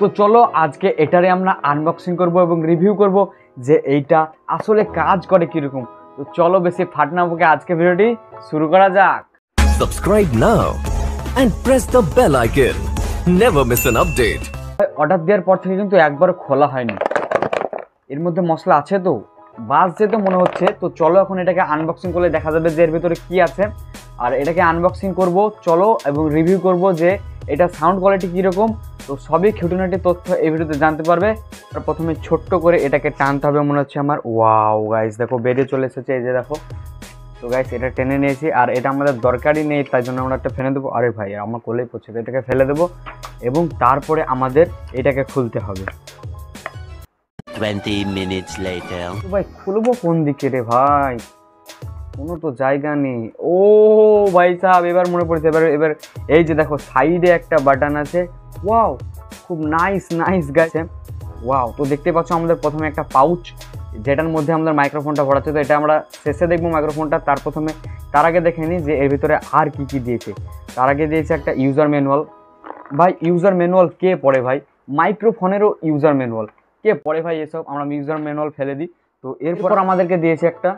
তো চলো আজকে এটারে আমরা আনবক্সিং করব এবং রিভিউ করব যে এইটা আসলে কাজ করে কীরকম। তো চলো বেশি ফাটনা বকে আজকে ভিডিওটি শুরু করা যাক। Subscribe now and press the bell icon. Never miss an update. Order দেওয়ার পর থেকে কিন্তু একবার খোলা হয়নি। এর মধ্যে মশলা আছে তো? বাস যেতে মনে হচ্ছে। তো চলো এখন এটাকে আনবক্সিং করলে দেখা যাবে যে এর ভিতরে কি আছে। আর এটাকে আনবক্সিং করব চলো এবং রিভিউ করব যে এটা সাউন্ড কোয়ালিটি কীরকম? তো সবই খুঁটিনাটি তথ্য এই ভিডিওতে জানতে পারবে। আর প্রথমে ছোট্ট করে এটাকে টানতে হবে মনে হচ্ছে আমার। ওয়াও গাইস দেখো বেরিয়ে চলে এসেছে এই যে দেখো। তো গাইস এটা টেনে নিয়েছি। আর এটা আমাদের দরকারই নেই তাই জন্য আমরা একটা ফেলে দেবো। আরে ভাই আমার কোলেই পড়ছে তো এটাকে ফেলে দেবো। এবং তারপরে আমাদের এটাকে খুলতে হবে। 20 minutes later. তো ভাই খুলবো কোন দিকে রে ভাই? কোনো তো জায়গা নেই। ও ভাই সাহেব এবার মনে পড়েছে এবার এবার এই যে দেখো সাইডে একটা বাটন আছে। ওয়াও খুব নাইস নাইস গেছে ওয়াও তো দেখতে পাচ্ছ আমাদের প্রথমে একটা পাউচ যেটার মধ্যে আমাদের মাইক্রোফোনটা ভরাচ্ছে। তো এটা আমরা শেষে দেখব মাইক্রোফোনটা তার প্রথমে তার আগে দেখে নিই যে এর ভিতরে আর কি কি দিয়েছে। তার আগে দিয়েছে একটা ইউজার ম্যানুয়াল ভাই ইউজার ম্যানুয়াল কে পড়ে ভাই? মাইক্রোফোনেরও ইউজার ম্যানুয়াল কে পড়ে ভাই এসব? আমরা ইউজার ম্যানুয়াল ফেলে দিই। তো এরপর আমাদেরকে দিয়েছে একটা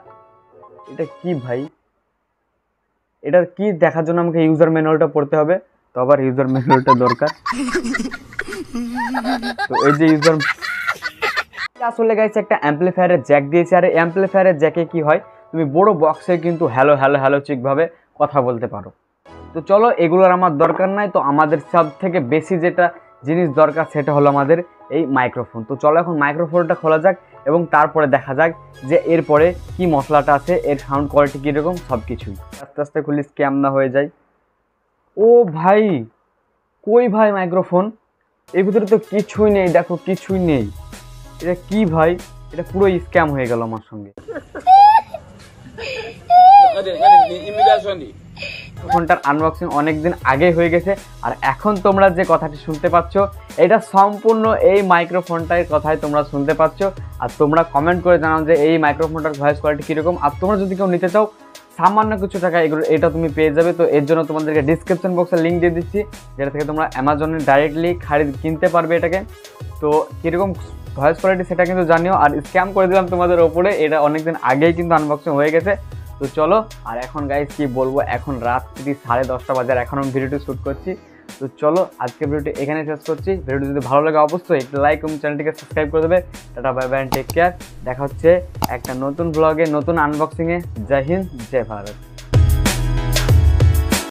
এটা কি ভাই? এটা কি দেখার জন্য আমাকে ইউজার ম্যানুয়ালটা পড়তে হবে? তো আবার ইউজার ম্যানুয়ালটা দরকার। তো এই যে ইউজার আসলে গাইছে একটা অ্যাম্পলিফায়ারের জ্যাক দিয়েছে। আর অ্যাম্পলিফায়ারের জ্যাকে কি হয়? তুমি বড় বক্সে কিন্তু হ্যালো হ্যালো হ্যালো চিকভাবে কথা বলতে পারো। তো চলো, এগুলোর আমার দরকার নাই। তো আমাদের সব থেকে বেশি যেটা জিনিস দরকার সেটা হলো আমাদের এই মাইক্রোফোন তো চলো এখন মাইক্রোফোনটা খোলা যাক এবং তারপরে দেখা যাক যে এরপরে কি মশলাটা আছে এর সাউন্ড কোয়ালিটি কীরকম সব কিছুই আস্তে আস্তে খুলি স্ক্যাম না হয়ে যায় ও ভাই কই ভাই মাইক্রোফোন এর ভিতরে তো কিছুই নেই দেখো কিছুই নেই এটা কি ভাই এটা পুরো স্ক্যাম হয়ে গেল আমার সঙ্গে ফোনটার আনবক্সিং অনেক দিন আগে হয়ে গেছে। আর এখন তোমরা যে কথাটি শুনতে পাচ্ছ, এটা সম্পূর্ণ এই মাইক্রোফোনটার কথাই তোমরা শুনতে পাচ্ছ। আর তোমরা কমেন্ট করে জানাও যে এই মাইক্রোফোনটার ভয়েস কোয়ালিটি কীরকম। আর তোমরা যদি কেউ নিতে চাও, সামান্য কিছু টাকা এগুলো এটা তুমি পেয়ে যাবে। তো এর জন্য তোমাদেরকে ডিসক্রিপশন বক্সে লিঙ্ক দিয়ে দিচ্ছি, যেটা থেকে তোমরা অ্যামাজনে ডাইরেক্টলি খারিদ কিনতে পারবে এটাকে। তো কীরকম ভয়েস কোয়ালিটি সেটা কিন্তু জানিও। আর স্ক্যাম করে দিলাম তোমাদের ওপরে। এটা অনেকদিন আগেই কিন্তু আনবক্সিং হয়ে গেছে। তো চলো, আর এখন গাইজ কি বলব, এখন রাত্রি সাড়ে দশটা বাজার এখন আমি ভিডিওটি শ্যুট করছি, তো চলো আজকে ভিডিওটি এখানে শেষ করছি। ভিডিওটি যদি ভালো লাগে অবশ্যই একটা লাইক এবং চ্যানেলটিকে সাবস্ক্রাইব করে দেবে। Tata bye bye take care দেখা হচ্ছে একটা নতুন ব্লগে নতুন আনবক্সিংয়ে জয় হিন্দ, জয় ভারত।